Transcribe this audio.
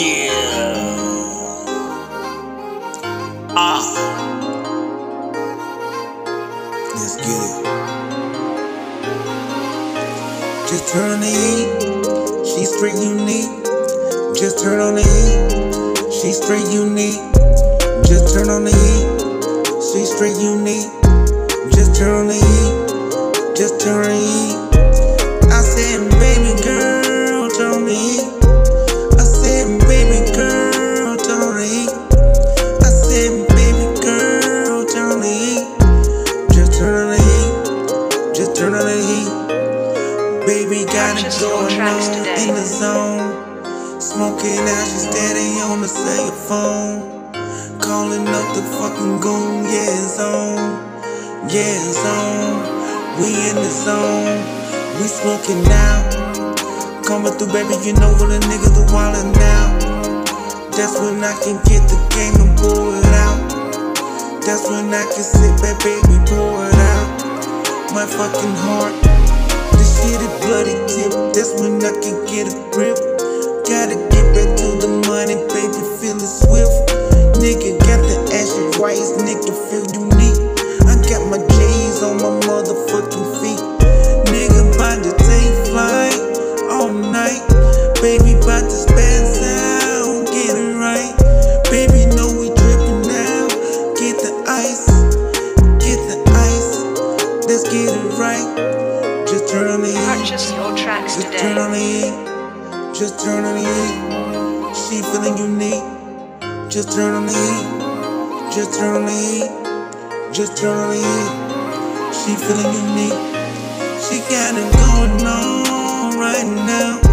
Yeah. Ah. Let's get it. Just turn on the heat. She's straight unique. Just turn on the heat. She's straight unique. Just turn on the heat. She's straight unique. Just turn on the heat. Just turn on the heat. Heat. Just turn the heat. Baby got it Purchase your going tracks today. in the zone. Smoking out, she steady on the cell phone. Calling up the fucking goon, yeah, it's on. Yeah, it's on. We in the zone. We smoking now. Coming through, baby, you know what a nigga do wildin' now. That's when I can get the game and pull it out. That's when I can sit back, baby, pour it fucking heart, this shit is bloody tip. That's when I can get a grip. Gotta get back to the money, baby, feeling swift. Get it right. Just turn on the heat. Purchase your tracks Just turn on the heat. Just turn on the heat. She feeling unique. Just turn on the heat. Just turn on the heat. Just turn on the heat. She feeling unique. She got it going on right now.